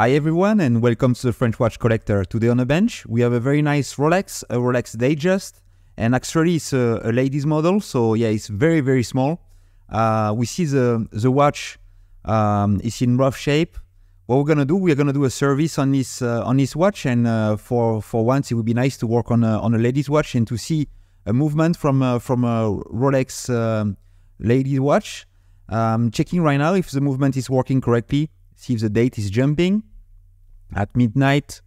Hi everyone and welcome to the French Watch Collector. Today on the bench we have a very nice Rolex, a Rolex Datejust, and actually it's a, a ladies model, so yeah, it's very very small. Uh, we see the the watch um, is in rough shape. What we're gonna do, we're gonna do a service on this uh, on this watch, and uh, for for once it would be nice to work on a, on a ladies watch and to see a movement from uh, from a Rolex um, ladies watch. Um, checking right now if the movement is working correctly. See if the date is jumping at midnight.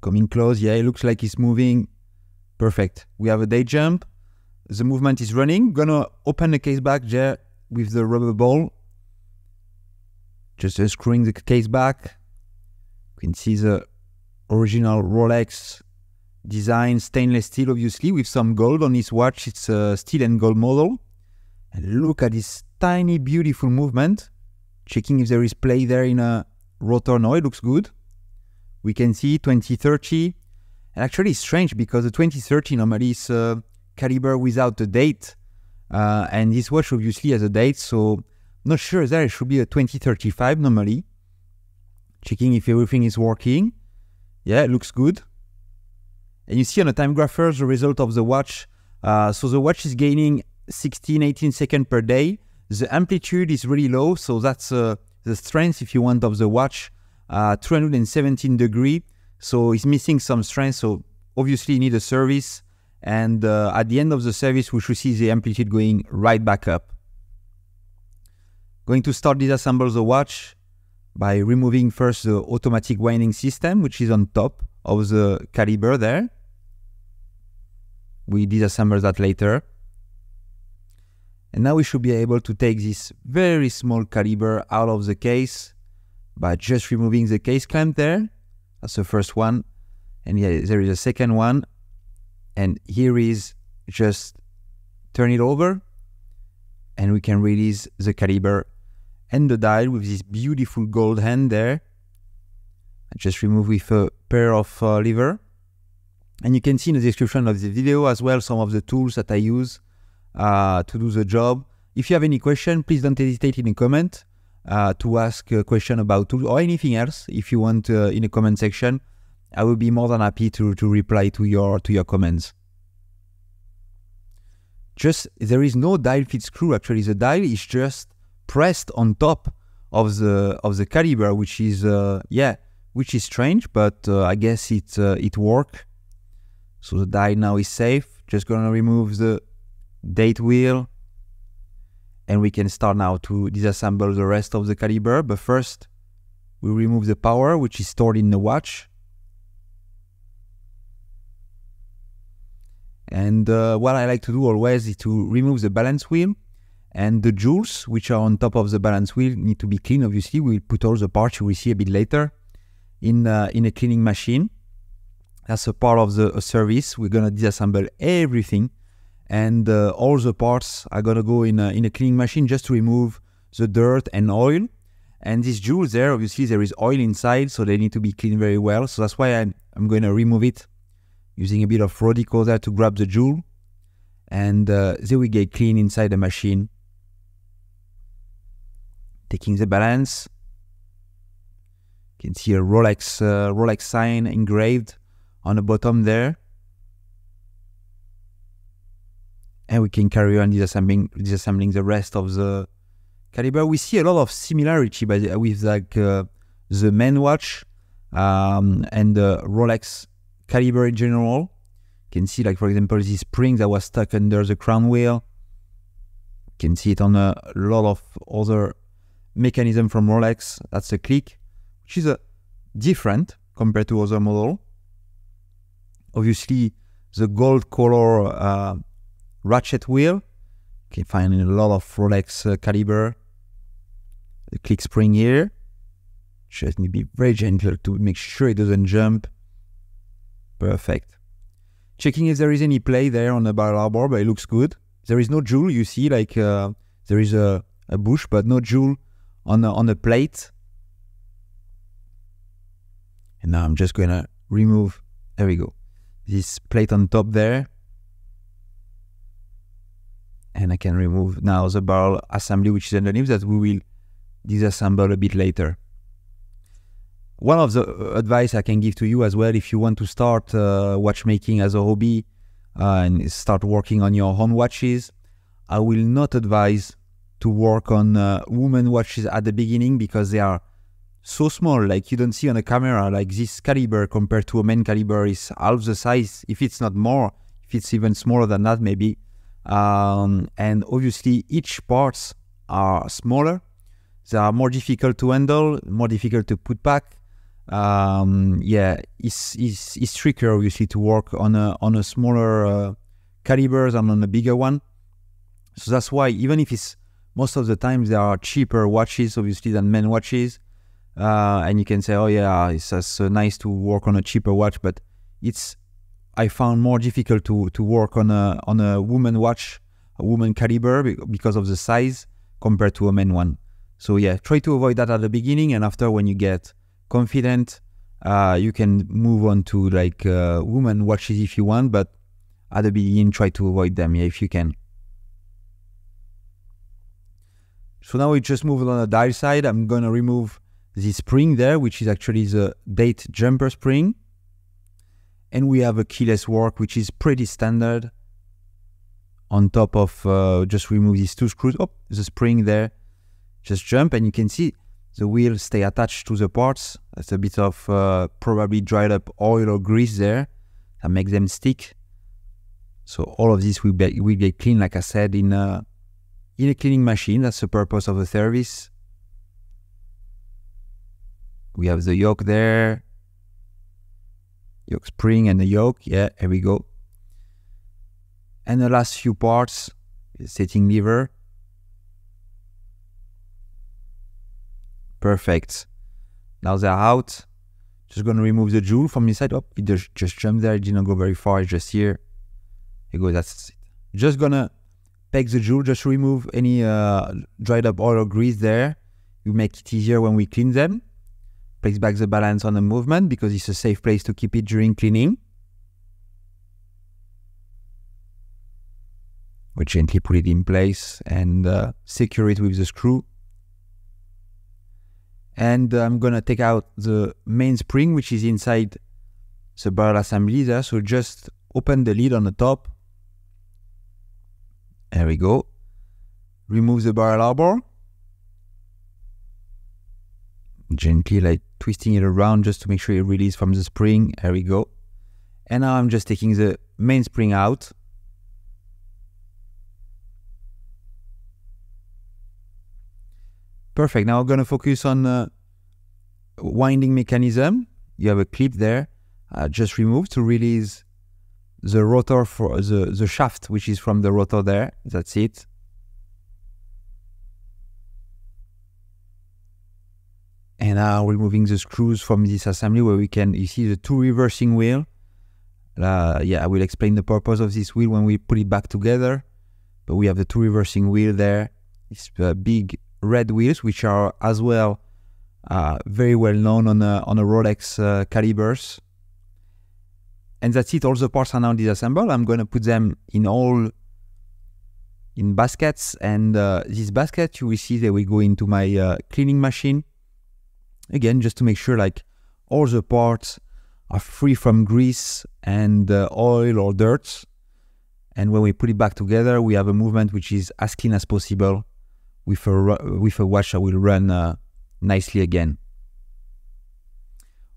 Coming close. Yeah, it looks like it's moving. Perfect. We have a day jump. The movement is running. Gonna open the case back there with the rubber ball. Just unscrewing the case back. You can see the original Rolex design stainless steel, obviously, with some gold on this watch. It's a steel and gold model. And look at this tiny, beautiful movement. Checking if there is play there in a rotor. No, it looks good. We can see 2030. And actually, it's strange because the 2030 normally is a caliber without a date. Uh, and this watch obviously has a date, so not sure there. It should be a 2035 normally. Checking if everything is working. Yeah, it looks good. And you see on the time grapher the result of the watch. Uh, so the watch is gaining 16, 18 seconds per day. The amplitude is really low, so that's uh, the strength, if you want, of the watch. Uh, 217 degree, so it's missing some strength. So obviously, you need a service. And uh, at the end of the service, we should see the amplitude going right back up. Going to start disassemble the watch by removing first the automatic winding system, which is on top of the caliber there. We disassemble that later. And now we should be able to take this very small caliber out of the case by just removing the case clamp there. That's the first one. And yeah, there is a second one. And here is just turn it over and we can release the caliber and the dial with this beautiful gold hand there. I just remove with a pair of uh, lever. And you can see in the description of the video as well some of the tools that I use uh, to do the job. If you have any question, please don't hesitate in the comment uh, to ask a question about tools or anything else. If you want uh, in the comment section, I will be more than happy to, to reply to your to your comments. Just there is no dial fit screw. Actually, the dial is just pressed on top of the of the caliber, which is uh, yeah, which is strange, but uh, I guess it uh, it work. So the dial now is safe. Just gonna remove the date wheel and we can start now to disassemble the rest of the caliber. But first we remove the power which is stored in the watch. And uh, what I like to do always is to remove the balance wheel and the jewels which are on top of the balance wheel need to be cleaned obviously. We'll put all the parts you will see a bit later in uh, in a cleaning machine. That's a part of the service. We're gonna disassemble everything and uh, all the parts are gonna go in a, in a cleaning machine just to remove the dirt and oil. And these jewels there, obviously there is oil inside, so they need to be cleaned very well. So that's why I'm, I'm going to remove it using a bit of Rodico there to grab the jewel. And uh, they will get clean inside the machine. Taking the balance. You can see a Rolex, uh, Rolex sign engraved on the bottom there. And we can carry on disassembling disassembling the rest of the caliber. We see a lot of similarity by with like uh, the main watch um, and the Rolex caliber in general. You can see like for example this spring that was stuck under the crown wheel. You can see it on a lot of other mechanism from Rolex. That's a click, which is a different compared to other model. Obviously, the gold color uh, ratchet wheel. You can find a lot of Rolex uh, caliber. The click spring here. Just need to be very gentle to make sure it doesn't jump. Perfect. Checking if there is any play there on the barrel arbor, but it looks good. There is no jewel, you see, like uh, there is a, a bush, but no jewel on the, on the plate. And now I'm just going to remove, there we go, this plate on top there and I can remove now the barrel assembly which is underneath that we will disassemble a bit later. one of the advice I can give to you as well, if you want to start uh, watchmaking as a hobby uh, and start working on your own watches, I will not advise to work on uh, women watches at the beginning because they are so small. Like you don't see on a camera, like this caliber compared to a main caliber is half the size, if it's not more, if it's even smaller than that, maybe. Um, and obviously, each parts are smaller. They are more difficult to handle, more difficult to put back. Um, yeah, it's, it's, it's trickier obviously to work on a on a smaller uh, calibers and on a bigger one. So that's why even if it's most of the times there are cheaper watches obviously than men watches, uh, and you can say, oh yeah, it's just uh, nice to work on a cheaper watch, but it's I found more difficult to to work on a on a woman watch, a woman caliber because of the size compared to a man one. So yeah, try to avoid that at the beginning, and after when you get confident, uh, you can move on to like uh, woman watches if you want, but at the beginning try to avoid them, yeah, if you can. So now we just move on the dial side. I'm gonna remove the spring there, which is actually the date jumper spring and we have a keyless work which is pretty standard. On top of uh, just remove these two screws oh the spring there. Just jump and you can see the wheel stay attached to the parts. That's a bit of uh, probably dried up oil or grease there that makes them stick. So all of this will, be, will get clean like i said in a, in a cleaning machine. That's the purpose of the service. We have the yoke there yoke spring and the yoke. Yeah, here we go. And the last few parts, setting lever. Perfect. Now they're out. Just gonna remove the jewel from inside. Oh, it just, jumped there. It didn't go very far. It's just here. Here go. That's it. Just gonna peg the jewel. Just remove any uh, dried up oil or grease there. You make it easier when we clean them place back the balance on the movement because it's a safe place to keep it during cleaning. We gently put it in place and uh, secure it with the screw. And uh, I'm gonna take out the main spring which is inside the barrel assembly there. So just open the lid on the top. There we go. Remove the barrel arbor gently like twisting it around just to make sure it releases from the spring. There we go. And now I'm just taking the main spring out. Perfect. Now I'm going to focus on the winding mechanism. You have a clip there. Uh, just remove to release the rotor for the, the shaft, which is from the rotor there. That's it. And now removing the screws from this assembly where we can you see the two reversing wheel? Uh, yeah I will explain the purpose of this wheel when we put it back together. But we have the two reversing wheel there. It's uh, big red wheels which are as well uh, very well known on a, on a Rolex uh, calibers. And that's it. All the parts are now disassembled. I'm going to put them in all in baskets. And uh, this basket you will see they will go into my uh, cleaning machine again just to make sure like all the parts are free from grease and uh, oil or dirt. And when we put it back together we have a movement which is as clean as possible. With a with a watch that will run uh, nicely again.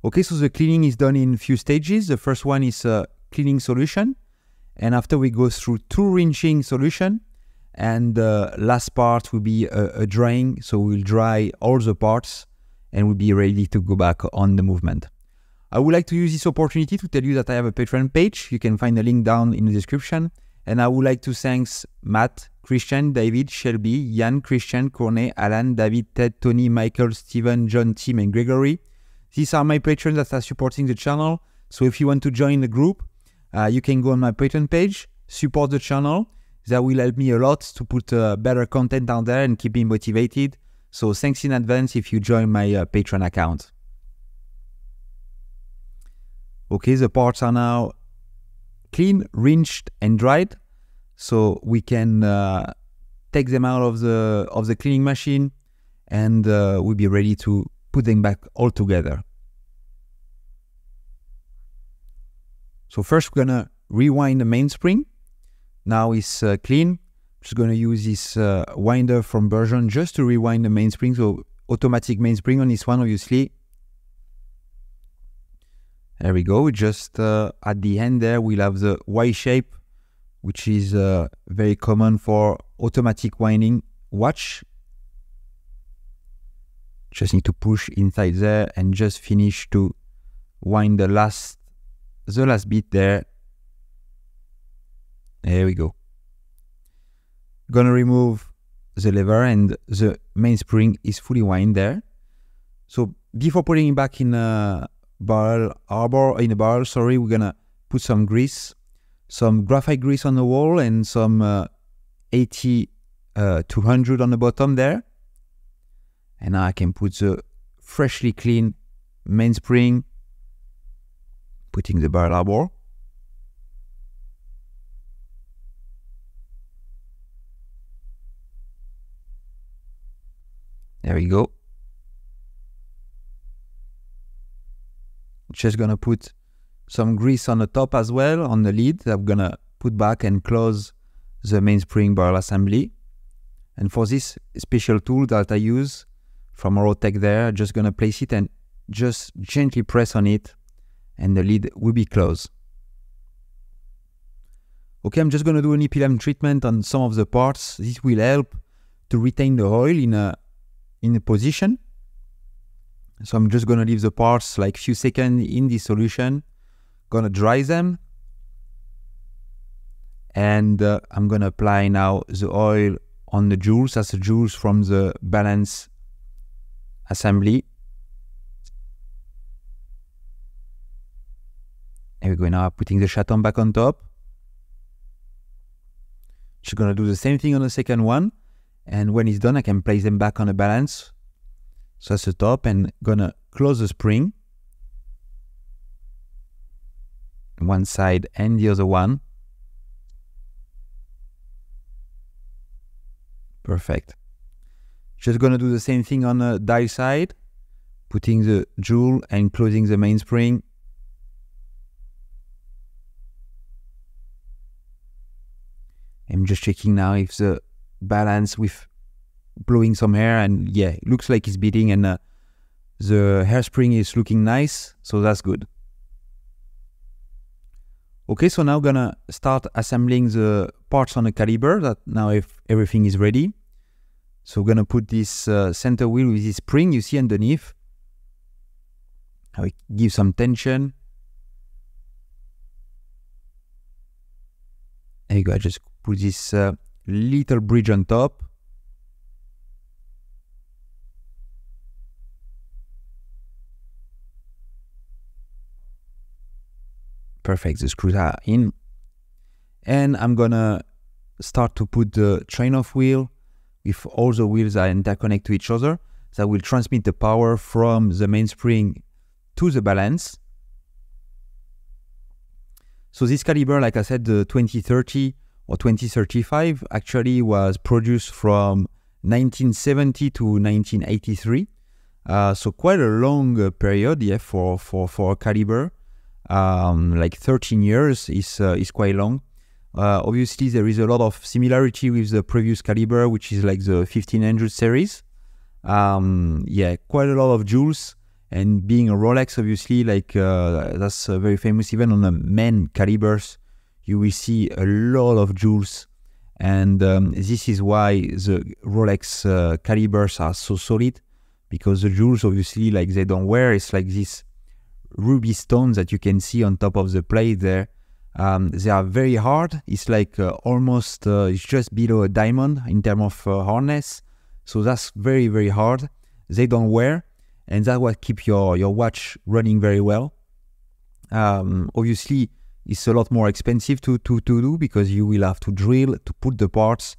Okay so the cleaning is done in few stages. The first one is a cleaning solution. And after we go through two rinsing solution and the last part will be a, a drying. So we'll dry all the parts and we'll be ready to go back on the movement. I would like to use this opportunity to tell you that I have a Patreon page. You can find the link down in the description. And I would like to thank Matt, Christian, David, Shelby, Jan, Christian, Cornet, Alan, David, Ted, Tony, Michael, Steven, John, Tim, and Gregory. These are my patrons that are supporting the channel. So if you want to join the group, uh, you can go on my Patreon page, support the channel. That will help me a lot to put uh, better content out there and keep me motivated. So thanks in advance if you join my uh, Patreon account. Okay, the parts are now clean, rinsed and dried. So we can uh, take them out of the of the cleaning machine and uh, we'll be ready to put them back all together. So first we're gonna rewind the mainspring. Now it's uh, clean. Just gonna use this uh, winder from Bergeon just to rewind the mainspring. So automatic mainspring on this one, obviously. There we go. Just uh, at the end there, we'll have the Y shape, which is uh, very common for automatic winding watch. Just need to push inside there and just finish to wind the last, the last bit there. There we go. Gonna remove the lever and the mainspring is fully wind there. So before putting it back in a barrel arbor in a barrel, sorry, we're gonna put some grease, some graphite grease on the wall and some uh, 80 uh, 200 on the bottom there. And now I can put the freshly clean mainspring, putting the barrel arbor. There we go. Just gonna put some grease on the top as well on the lid. I'm gonna put back and close the mainspring barrel assembly. And for this special tool that I use from Horotec there, I'm just gonna place it and just gently press on it and the lid will be closed. Okay, I'm just gonna do an EPDM treatment on some of the parts. This will help to retain the oil in a in a position so I'm just gonna leave the parts like a few seconds in the solution, gonna dry them, and uh, I'm gonna apply now the oil on the jewels as the jewels from the balance assembly. There we go. Now putting the chaton back on top. Just gonna do the same thing on the second one, and when it's done, I can place them back on the balance so that's the top and gonna close the spring. One side and the other one. Perfect. Just gonna do the same thing on the die side, putting the jewel and closing the mainspring. I'm just checking now if the balance with blowing some air and yeah, it looks like it's beating and uh, the hairspring is looking nice, so that's good. Okay, so now gonna start assembling the parts on the caliber that now if everything is ready. So we're gonna put this uh, center wheel with this spring you see underneath. How it gives some tension. There you go, I just put this uh, little bridge on top. perfect the screws are in. And I'm gonna start to put the train off wheel if all the wheels are interconnect to each other. That will transmit the power from the mainspring to the balance. So this caliber like I said the 2030 or 2035 actually was produced from 1970 to 1983 uh, so quite a long uh, period yeah for for for caliber um, like 13 years is uh, is quite long. Uh, obviously, there is a lot of similarity with the previous caliber, which is like the 1500 series. Um, yeah, quite a lot of jewels. And being a Rolex, obviously, like uh, that's very famous. Even on the men calibers, you will see a lot of jewels, and um, this is why the Rolex uh, calibers are so solid, because the jewels, obviously, like they don't wear. It's like this ruby stones that you can see on top of the plate there. Um, they are very hard. It's like uh, almost uh, it's just below a diamond in terms of uh, hardness. So that's very very hard. They don't wear, and that will keep your your watch running very well. Um, obviously, it's a lot more expensive to, to, to do because you will have to drill to put the parts.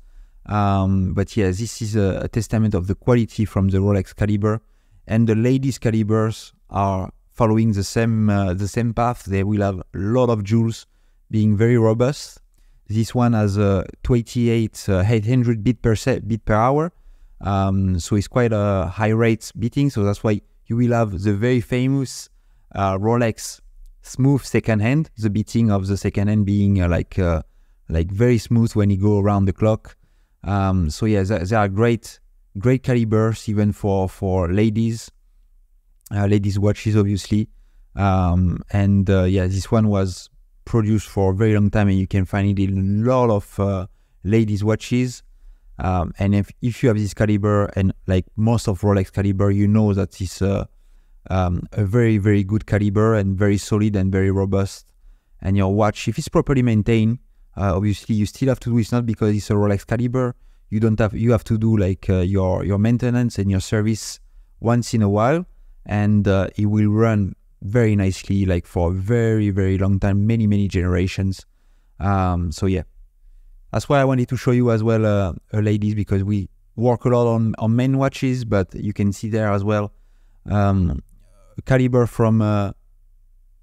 Um, but yeah, this is a, a, testament of the quality from the Rolex caliber. And the ladies calibers are following the same uh, the same path. They will have a lot of jewels, being very robust. This one has a 28 uh, 800 bit per se- bit per hour, um, so it's quite a high rate beating. So that's why you will have the very famous uh, Rolex smooth second hand. The beating of the second hand being uh, like uh, like very smooth when you go around the clock. Um, so yeah, they, they, are great, great calibers even for for ladies, uh, ladies watches obviously. Um, and uh, yeah, this one was produced for a very long time, and you can find it in a lot of uh, ladies watches. Um, and if, if you have this caliber and like most of Rolex caliber, you know that it's a, um, a very, very good caliber and very solid and very robust. And your watch, if it's properly maintained, uh, obviously you still have to do it's not because it's a Rolex caliber. You don't have you have to do like uh, your your maintenance and your service once in a while, and uh, it will run very nicely, like for a very very long time, many many generations. Um, so yeah, that's why I wanted to show you as well, uh, ladies, because we work a lot on, on men watches, but you can see there as well um, caliber from uh,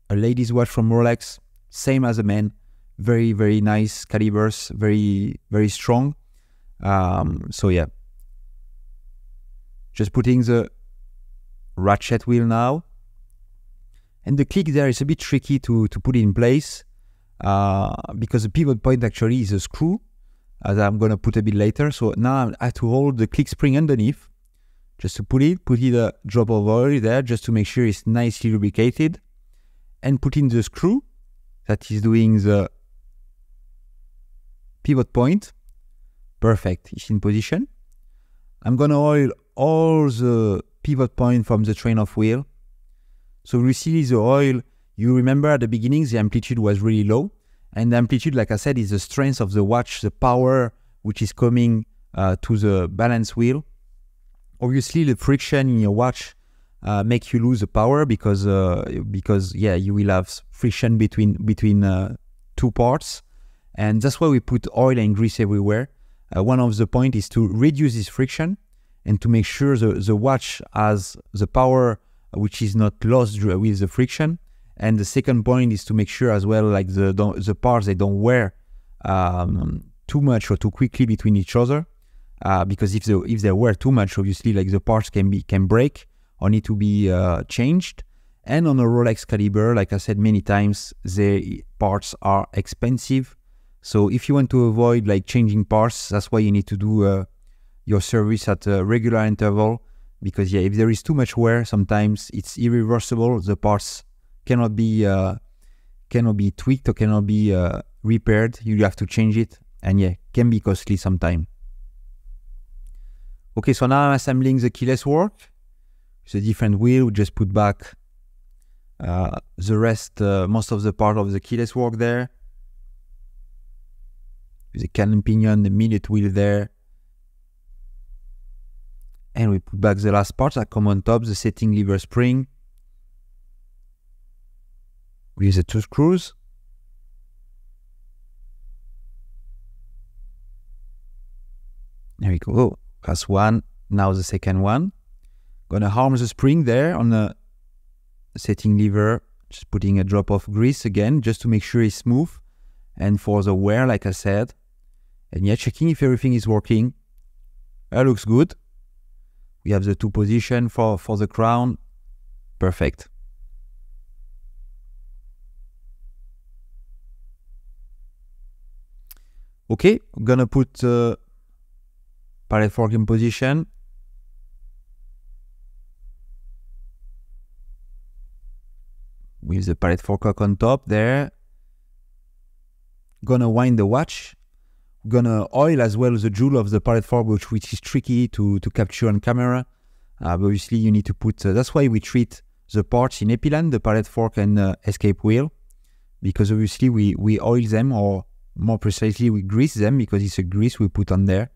a ladies watch from Rolex, same as a man. Very, very nice calibers, very, very strong. Um, so yeah, just putting the ratchet wheel now. And the click there is a bit tricky to, to put in place uh, because the pivot point actually is a screw, as I'm going to put a bit later. So now I have to hold the click spring underneath just to put it, put it a drop of oil there just to make sure it's nicely lubricated and put in the screw that is doing the pivot point. Perfect, it's in position. I'm to oil all the pivot point from the train of wheel. So we see the oil you remember at the beginning, the amplitude was really low. And the amplitude, like I said, is the strength of the watch, the power which is coming uh, to the balance wheel. Obviously, the friction in your watch uh, make you lose the power because uh, because yeah, you will have friction between between uh, two parts, and that's why we put oil and grease everywhere. Uh, one of the point is to reduce this friction and to make sure the, the watch has the power which is not lost with the friction. And the second point is to make sure as well, like the the parts they don't wear um, too much or too quickly between each other, uh, because if they if they wear too much, obviously like the parts can be can break or need to be uh, changed. And on a Rolex caliber, like I said many times, the parts are expensive. So if you want to avoid like changing parts, that's why you need to do uh, your service at a regular interval. Because yeah, if there is too much wear, sometimes it's irreversible. The parts cannot be uh, cannot be tweaked or cannot be uh, repaired. You have to change it, and yeah, can be costly sometime. Okay, so now I'm assembling the keyless work. A different wheel. We just put back uh, the rest, uh, most of the part of the keyless work there. The cannon pinion, the millet wheel there. And we put back the last part that come on top, the setting lever spring. We use the two screws. There we go. That's one. Now the second one. Gonna harm the spring there on the setting lever. Just putting a drop of grease again, just to make sure it's smooth. And for the wear, like I said. And yeah, checking if everything is working. That looks good. We have the two position for, for the crown. Perfect. Okay, I'm gonna put the pallet fork in position. With the pallet fork on top there. Gonna wind the watch. Gonna oil as well the jewel of the pallet fork, which, which is tricky to, to capture on camera. Uh, obviously, you need to put, uh, that's why we treat the parts in Epilame, the pallet fork and uh, escape wheel, because obviously we, we oil them or more precisely, we grease them because it's a grease we put on there.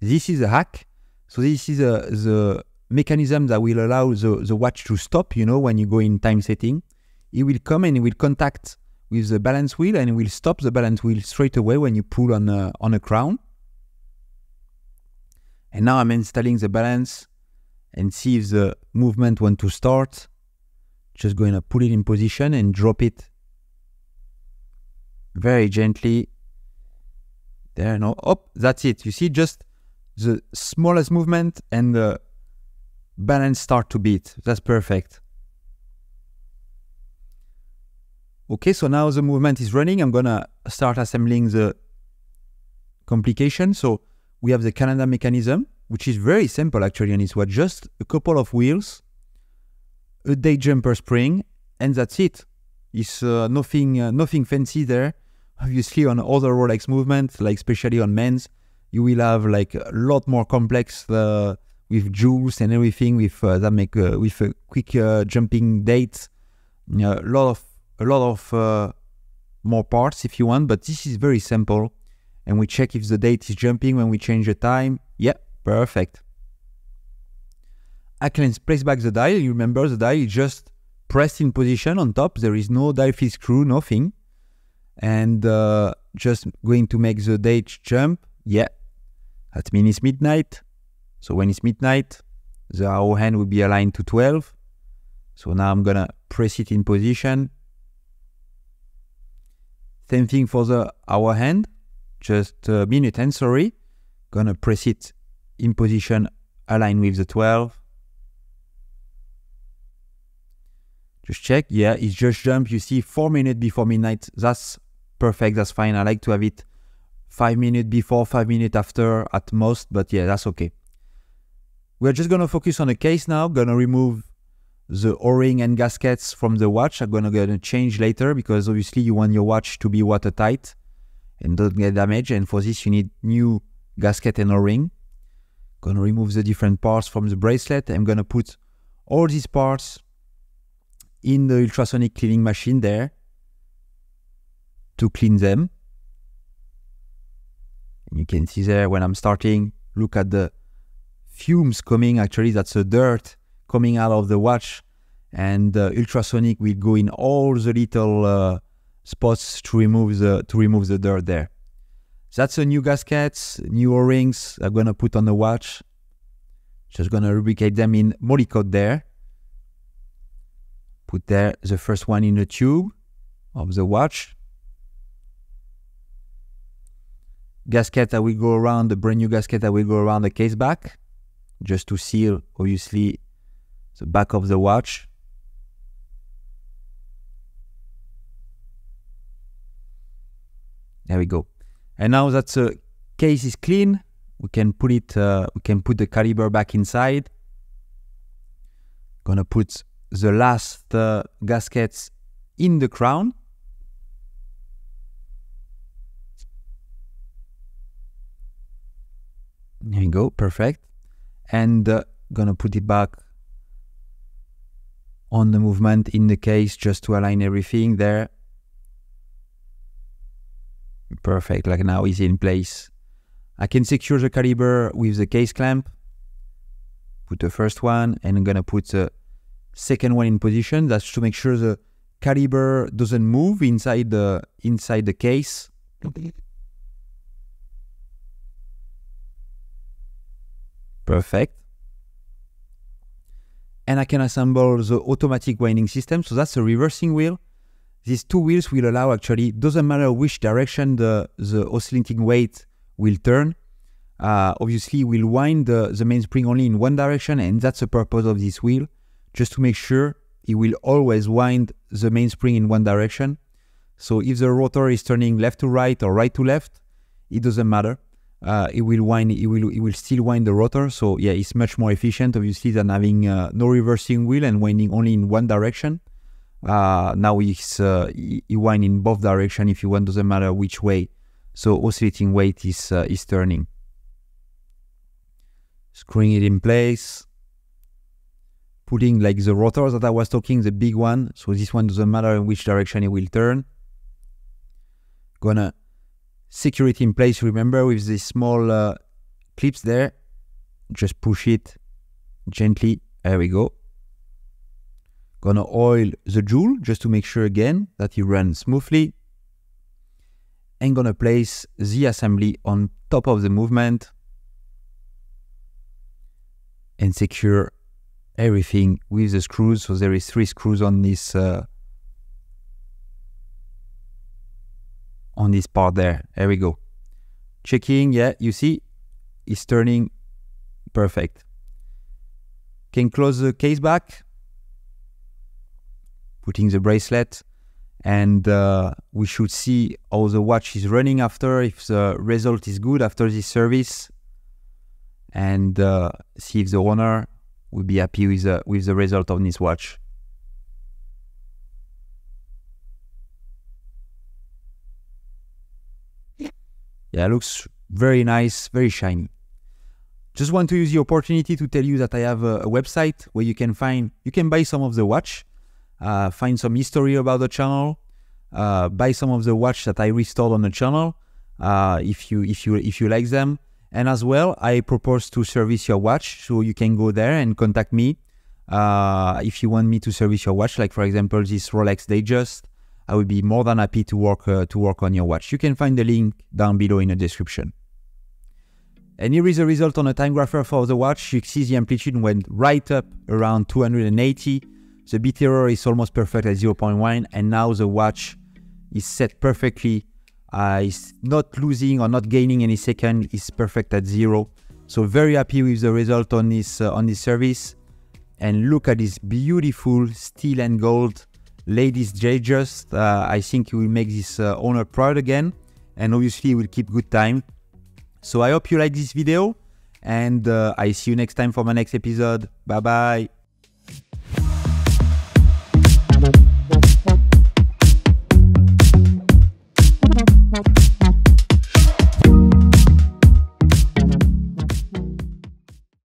This is a hack. So this is a, the mechanism that will allow the, the watch to stop, you know, when you go in time setting. It will come and it will contact with the balance wheel and it will stop the balance wheel straight away when you pull on a, on a crown. And now I'm installing the balance and see if the movement want to start. Just going to put it in position and drop it very gently. There, no, oh, that's it. You see, just the smallest movement and the balance start to beat. That's perfect. Okay, so now the movement is running. I'm gonna start assembling the complication. So we have the calendar mechanism, which is very simple actually, and it's what just a couple of wheels, a day jumper spring, and that's it. It's uh, nothing, uh, nothing fancy there. Obviously, on other Rolex movements, like especially on men's, you will have like a lot more complex uh, with jewels and everything with uh, that make uh, with a quick uh, jumping date. a lot of a lot of uh, more parts if you want, but this is very simple. And we check if the date is jumping when we change the time. Yeah, perfect. I can place back the dial. You remember the dial is just pressed in position on top. There is no dial screw, nothing. And uh, just going to make the date jump. Yeah, that means it's midnight. So when it's midnight, the hour hand will be aligned to 12. So now I'm gonna press it in position. Same thing for the hour hand, just a minute hand, sorry. Gonna press it in position aligned with the 12. Just check, yeah, it's just jump. You see four minutes before midnight. That's perfect, that's fine. I like to have it five minutes before, five minutes after at most, but yeah, that's okay. We're just gonna focus on the case now, gonna remove the o-ring and gaskets from the watch. I'm gonna gonna change later because obviously you want your watch to be watertight and don't get damaged. And for this you need new gasket and o-ring. Gonna remove the different parts from the bracelet. I'm gonna put all these parts in the ultrasonic cleaning machine there to clean them you can see there when I'm starting look at the fumes coming actually that's the dirt coming out of the watch and uh, ultrasonic will go in all the little uh, spots to remove the to remove the dirt there. That's a new gaskets, new O-rings I'm gonna put on the watch. Just gonna lubricate them in Molykote there. Put there the first one in the tube of the watch. Gasket that will go around the brand new gasket that will go around the case back, just to seal obviously the back of the watch. There we go. And now that the case is clean, we can put it, uh, we can put the caliber back inside. Gonna put the last uh, gaskets in the crown. There you go, perfect. And uh, gonna put it back on the movement in the case just to align everything there. Perfect, like now is in place. I can secure the caliber with the case clamp. Put the first one and I'm gonna put the second one in position. That's to make sure the caliber doesn't move inside the inside the case. Perfect and I can assemble the automatic winding system. So that's a reversing wheel. These two wheels will allow actually, doesn't matter which direction the, the oscillating weight will turn. Uh, obviously, we'll wind the, the mainspring only in one direction, and that's the purpose of this wheel, just to make sure it will always wind the mainspring in one direction. So if the rotor is turning left to right or right to left, it doesn't matter uh, it will wind it will it will still wind the rotor. So yeah it's much more efficient obviously than having uh, no reversing wheel and winding only in one direction. Uh, now it's uh, you wind in both direction if you want doesn't matter which way. So oscillating weight is uh, is turning. Screwing it in place. Putting like the rotor that I was talking the big one. So this one doesn't matter in which direction it will turn. Gonna security in place, remember, with these small uh, clips there. Just push it gently. There we go. Gonna oil the jewel just to make sure again that it runs smoothly. And gonna place the assembly on top of the movement and secure everything with the screws. So there is three screws on this uh, on this part there. There we go. Checking, yeah, you see, it's turning perfect. Can close the case back, putting the bracelet, and uh, we should see how the watch is running after if the result is good after this service and uh, see if the owner will be happy with the, with the result of this watch. Yeah, looks very nice, very shiny. Just want to use the opportunity to tell you that I have a, a website where you can find, you can buy some of the watch, uh, find some history about the channel, uh, buy some of the watch that I restored on the channel, uh, if you if you if you like them. And as well, I propose to service your watch, so you can go there and contact me uh, if you want me to service your watch. Like for example, this Rolex Datejust, I would be more than happy to work uh, to work on your watch. You can find the link down below in the description. And here is the result on a time grapher for the watch. You see the amplitude went right up around 280. The bit error is almost perfect at 0.1 and now the watch is set perfectly. Uh, it's not losing or not gaining any second. It's perfect at zero. So very happy with the result on this uh, on this service. And look at this beautiful steel and gold ladies Datejust. Uh, I think it will make this uh, owner proud again. And obviously will keep good time. So I hope you like this video and uh, I see you next time for my next episode. Bye bye.